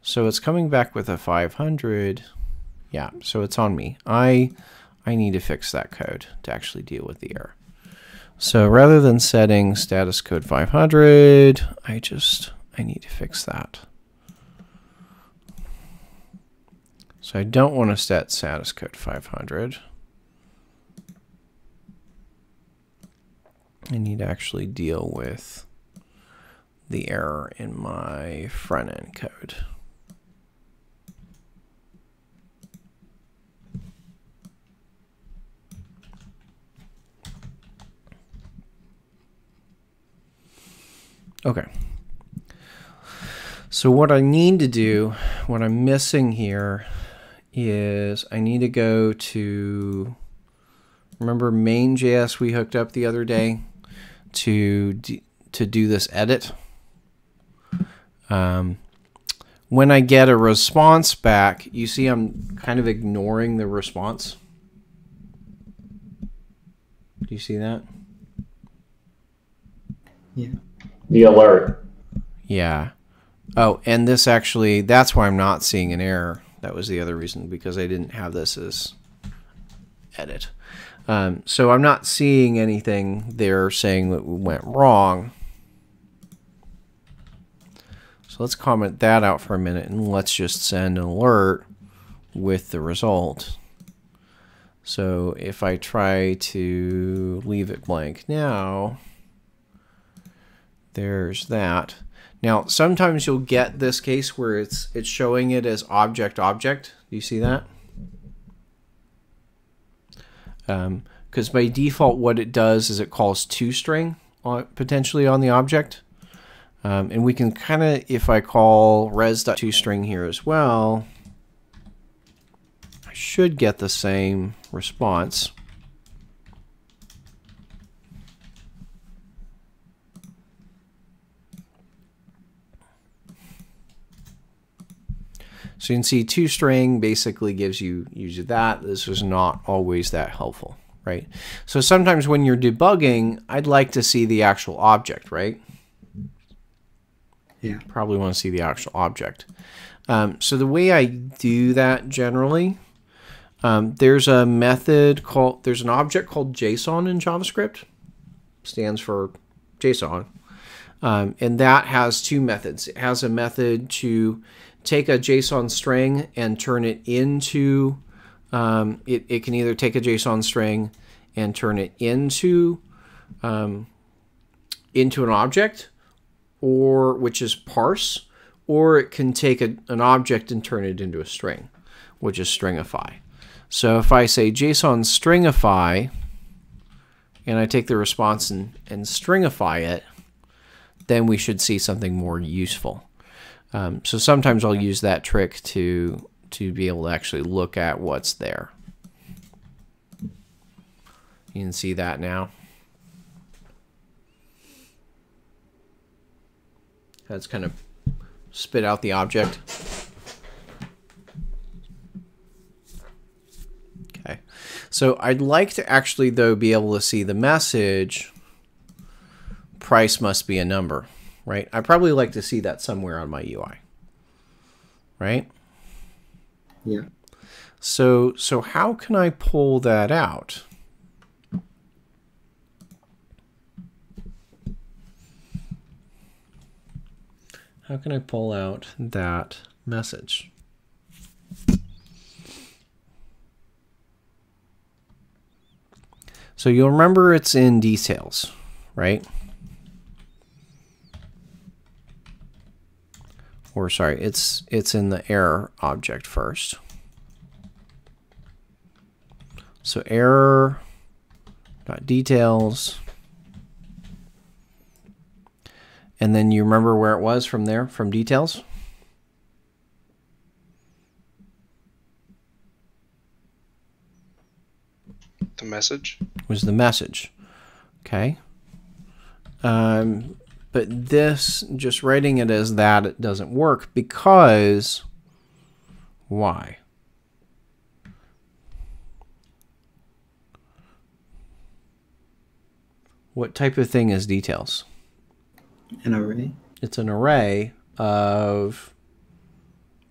So it's coming back with a 500. Yeah, so it's on me. I I need to fix that code to actually deal with the error. So rather than setting status code 500, I just I need to fix that. So I don't want to set status code 500. I need to actually deal with the error in my front end code. Okay. So what I need to do, what I'm missing here is I need to go to, remember main.js we hooked up the other day to, to do this edit. Um, when I get a response back, you see I'm kind of ignoring the response. Do you see that? Yeah. The alert. Yeah. Oh, and this actually, that's why I'm not seeing an error. That was the other reason, because I didn't have this as edit. Um, so I'm not seeing anything there saying that went wrong. So let's comment that out for a minute and let's just send an alert with the result. So if I try to leave it blank now, there's that. Now, sometimes you'll get this case where it's it's showing it as object object. Do you see that? Because um, by default, what it does is it calls toString on, potentially on the object. Um, and we can kind of, if I call res.toString here as well, I should get the same response. So you can see toString basically gives you usually that. This is not always that helpful, right? So sometimes when you're debugging, I'd like to see the actual object, right? Yeah. Probably want to see the actual object. Um, so the way I do that generally, um, there's a method called, there's an object called JSON in JavaScript, stands for JSON. Um, and that has two methods. It has a method to take a JSON string and turn it into, um, it, it can either take a JSON string and turn it into, um, into an object, or which is parse, or it can take a, an object and turn it into a string, which is stringify. So if I say JSON stringify, and I take the response and, and stringify it, then we should see something more useful. Um, so sometimes I'll use that trick to to be able to actually look at what's there. You can see that now. That's kind of spit out the object. Okay. So I'd like to actually, though, be able to see the message price must be a number right? I probably like to see that somewhere on my UI, right? Yeah. So, so how can I pull that out? How can I pull out that message? So you'll remember it's in details, right? Or sorry, it's it's in the error object first. So error dot details. And then you remember where it was from there, from details? The message? Was the message. Okay. Um, but this, just writing it as that, it doesn't work because why? What type of thing is details? An array. It's an array of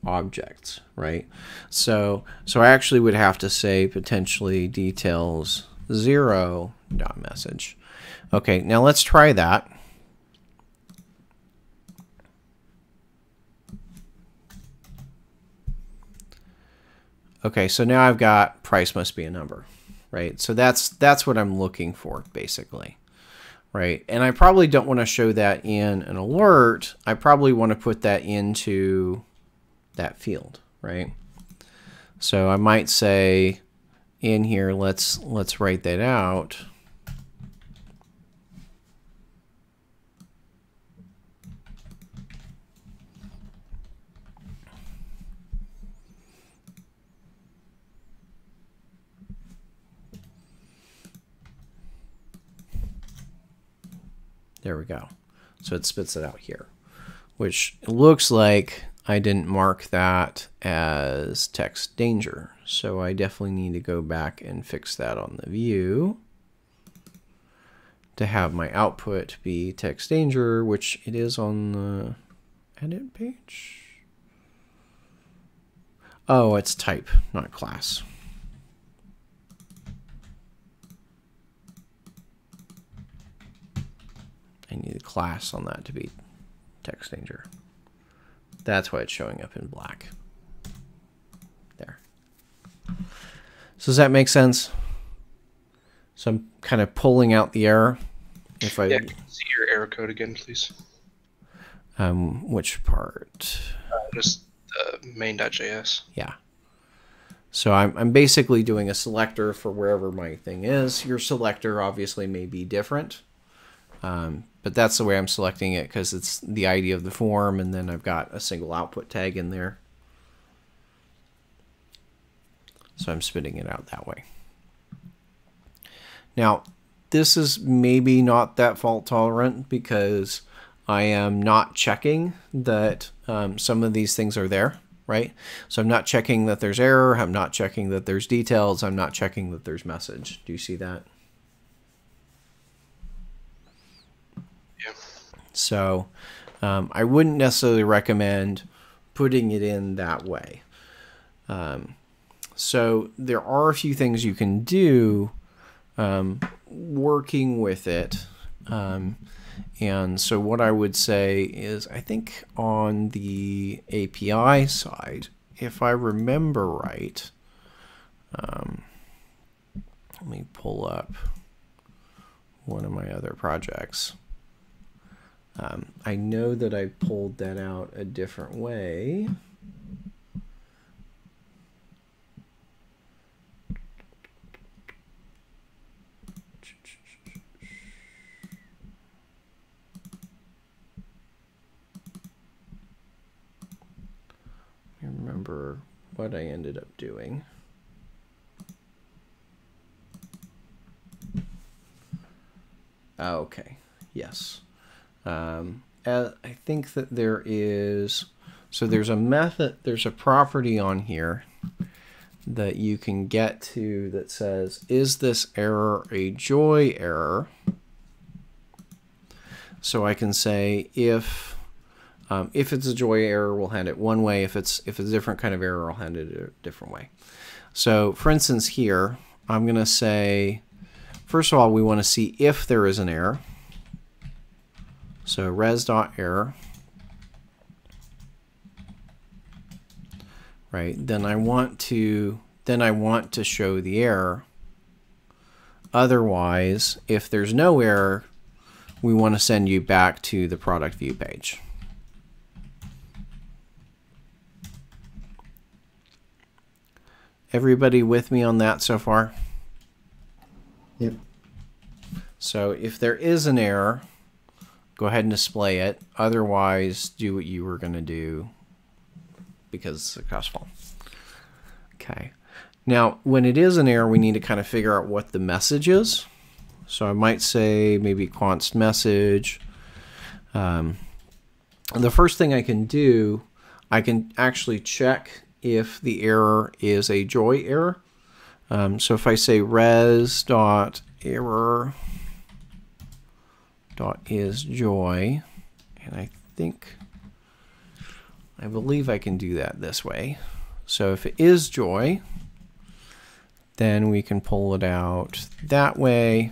objects, right? So, so I actually would have to say potentially details zero dot message. Okay, now let's try that. Okay, so now I've got price must be a number, right? So that's that's what I'm looking for basically, right? And I probably don't want to show that in an alert. I probably want to put that into that field, right? So I might say in here, let's let's write that out. There we go. So it spits it out here, which looks like I didn't mark that as text danger. So I definitely need to go back and fix that on the view to have my output be text danger, which it is on the edit page. Oh, it's type, not class. I need a class on that to be text danger. That's why it's showing up in black. There. So does that make sense? So I'm kind of pulling out the error. If I Yeah, can see your error code again, please? um which part? Uh, just uh, main.js. Yeah. So I'm, I'm basically doing a selector for wherever my thing is. Your selector obviously may be different, um, but that's the way I'm selecting it because it's the ID of the form, and then I've got a single output tag in there. So I'm spitting it out that way. Now, this is maybe not that fault tolerant because I am not checking that um, some of these things are there, right? So I'm not checking that there's error. I'm not checking that there's details. I'm not checking that there's message. Do you see that? So um, I wouldn't necessarily recommend putting it in that way. Um, so there are a few things you can do um, working with it. Um, and so what I would say is I think on the API side, if I remember right, um, let me pull up one of my other projects. Um, I know that I pulled that out a different way. I remember what I ended up doing. Okay, yes. Um, uh, I think that there is, so there's a method, there's a property on here that you can get to that says, is this error a Joi error? So I can say if um, if it's a Joi error, we'll hand it one way. If it's if it's a different kind of error, I'll hand it a different way. So for instance, here I'm going to say, first of all, we want to see if there is an error. So res.error. Right. Then I want to then I want to show the error. Otherwise, if there's no error, we want to send you back to the product view page. Everybody with me on that so far? Yep. So if there is an error, go ahead and display it. Otherwise, do what you were going to do because it's successful. Okay. Now, when it is an error, we need to kind of figure out what the message is. So I might say maybe const message. Um, the first thing I can do, I can actually check if the error is a Joi error. Um, so if I say res dot error dot is Joi, and I think I believe I can do that this way. So if it is Joi, then we can pull it out that way.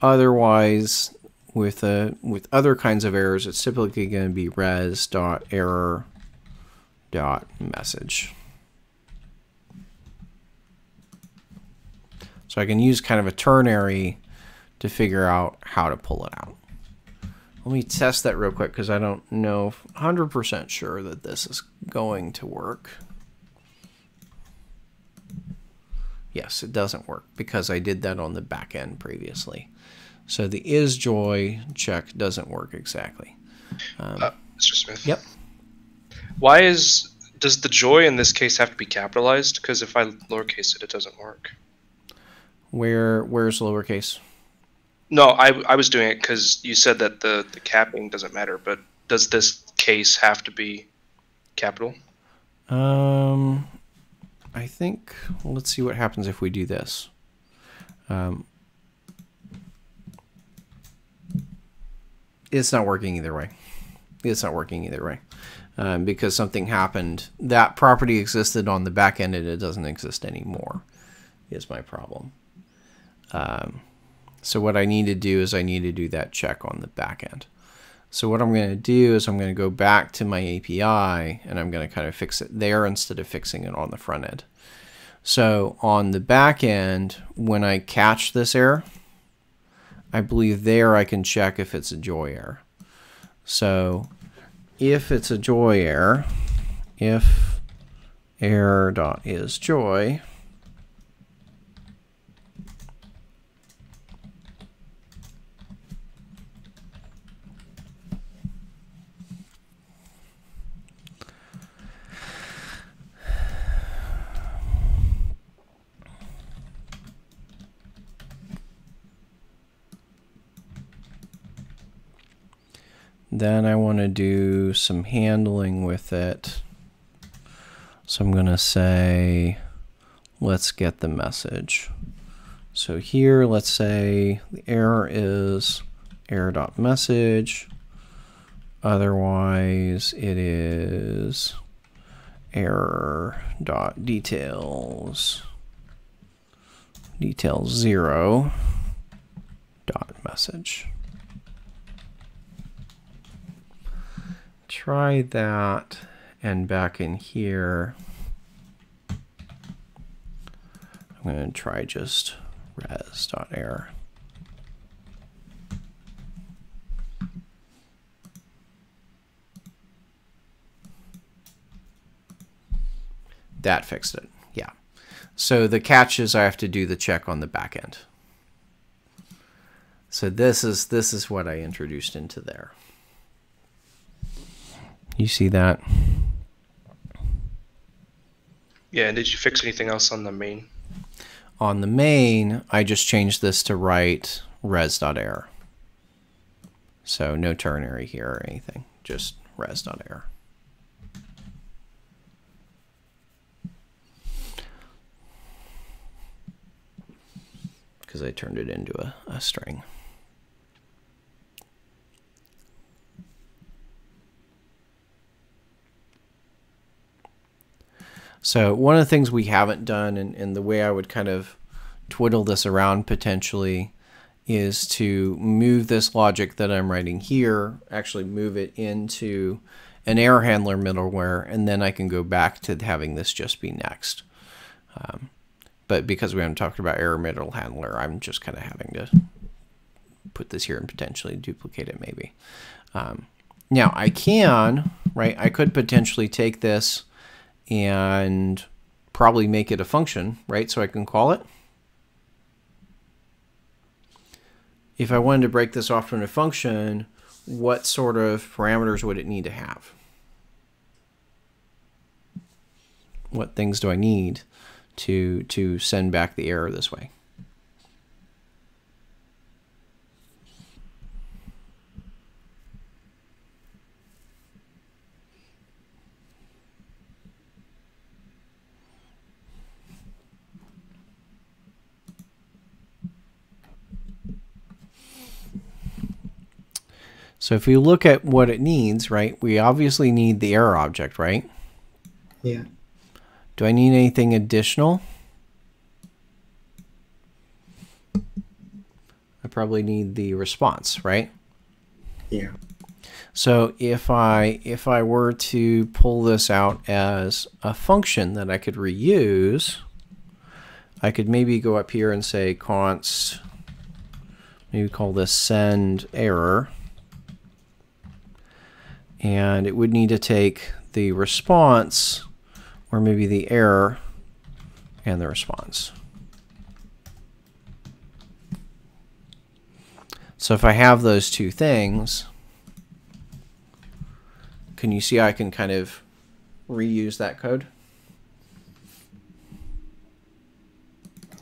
Otherwise, with a with other kinds of errors, it's typically going to be res dot error dot message. So I can use kind of a ternary to figure out how to pull it out. Let me test that real quick because I don't know 100% sure that this is going to work. Yes, it doesn't work because I did that on the back end previously. So the is Joi check doesn't work exactly. Um, Uh, Mr. Smith. Yep. Why is does the Joi in this case have to be capitalized? Because if I lowercase it, it doesn't work. where where's lowercase? No, I, I was doing it because you said that the, the capping doesn't matter, but does this case have to be capital? Um, I think well, let's see what happens if we do this. Um, it's not working either way. It's not working either way um, because something happened. That property existed on the back end and it doesn't exist anymore. Is my problem. Um, so what I need to do is I need to do that check on the back end. So what I'm going to do is I'm going to go back to my API and I'm going to kind of fix it there instead of fixing it on the front end. So on the back end, when I catch this error, I believe there I can check if it's a Joi error. So if it's a Joi error, if error dot is Joi, Then I want to do some handling with it. So I'm going to say, let's get the message. So here, let's say the error is error.message. Otherwise, it is error.details. Details zero dot message. Try that and back in here I'm going to try just res.error. That fixed it. Yeah. So the catch is I have to do the check on the back end. So this is this is what I introduced into there. You see that? Yeah, and did you fix anything else on the main? On the main, I just changed this to write res.error. So no ternary here or anything, just res.error. Because I turned it into a, a string. So one of the things we haven't done, and, and the way I would kind of twiddle this around potentially, is to move this logic that I'm writing here, actually move it into an error handler middleware, and then I can go back to having this just be next. Um, but because we haven't talked about error middle handler, I'm just kind of having to put this here and potentially duplicate it maybe. Um, now I can, right, I could potentially take this and probably make it a function, right? So I can call it. If I wanted to break this off from a function, what sort of parameters would it need to have? What things do I need to, to send back the error this way? So if we look at what it needs, right, we obviously need the error object, right? Yeah. Do I need anything additional? I probably need the response, right? Yeah. So if I if I were to pull this out as a function that I could reuse, I could maybe go up here and say const maybe call this send error and it would need to take the response or maybe the error and the response. So if I have those two things, can you see I can kind of reuse that code?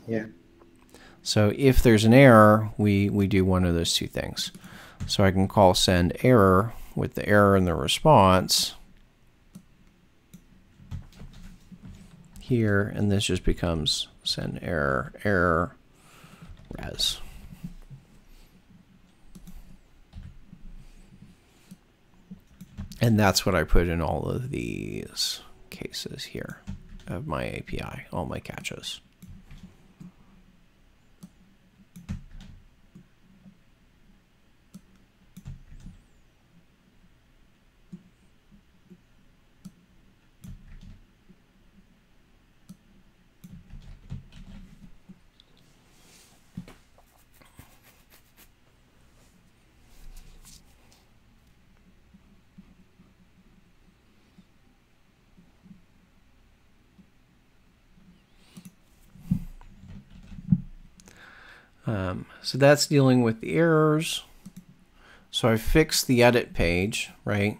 Yeah. So if there's an error, we, we do one of those two things. So I can call send error with the error and the response here, and this just becomes send error, error, res. And that's what I put in all of these cases here of my API, all my catches. Um, so that's dealing with the errors. So I fixed the edit page, right?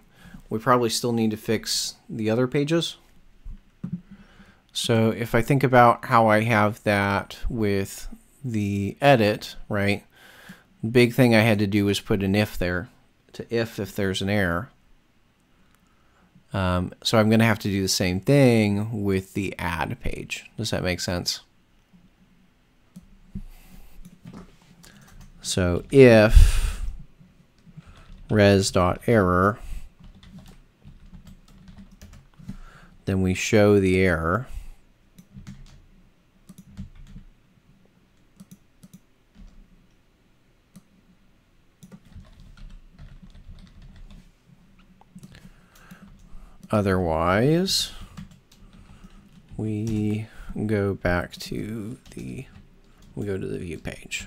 We probably still need to fix the other pages. So if I think about how I have that with the edit, right? Big thing I had to do was put an if there to if if there's an error. Um, so I'm going to have to do the same thing with the add page. Does that make sense? So if res.error, then we show the error. Otherwise, we go back to the we go to the view page.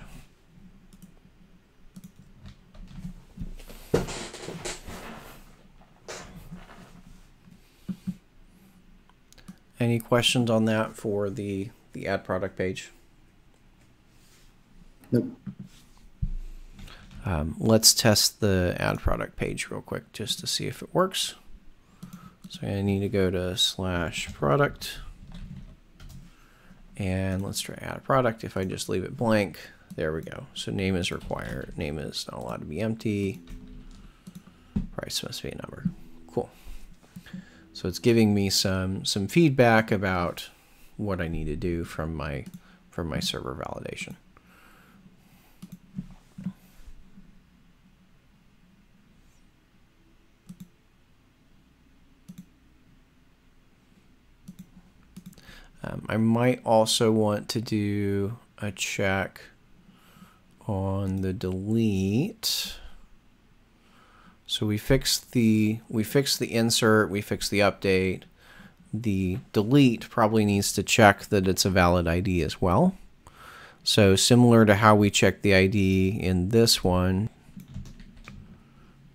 Any questions on that for the the add product page? Nope. Um, let's test the add product page real quick just to see if it works. So I need to go to slash product and let's try add a product. If I just leave it blank, there we go. So name is required. Name is not allowed to be empty. Price must be a number. So it's giving me some some feedback about what I need to do from my from my server validation. Um, I might also want to do a check on the delete. So we fixed the we fixed the insert, we fixed the update. The delete probably needs to check that it's a valid ID as well. So similar to how we checked the ID in this one,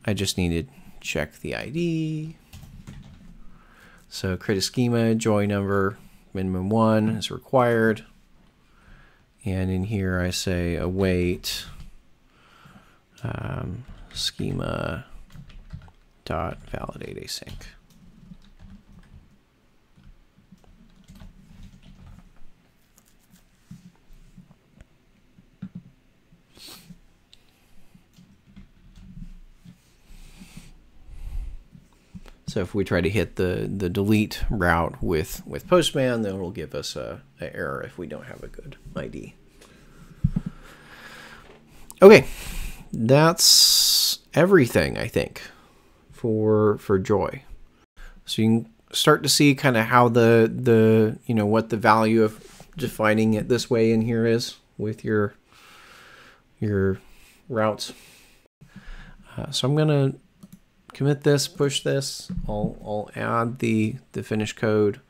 I just need to check the ID. So create a schema, Joi number, minimum one is required. And in here I say await um, schema dot validate async. So if we try to hit the, the delete route with, with Postman, then it'll give us a, a error if we don't have a good ID. Okay, that's everything I think for for Joi. So you can start to see kind of how the the you know what the value of defining it this way in here is with your your routes. Uh, so I'm gonna commit this, push this. I'll, I'll add the, the finished code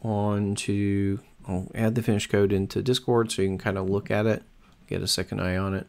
onto, I'll add the finished code into Discord so you can kind of look at it, get a second eye on it.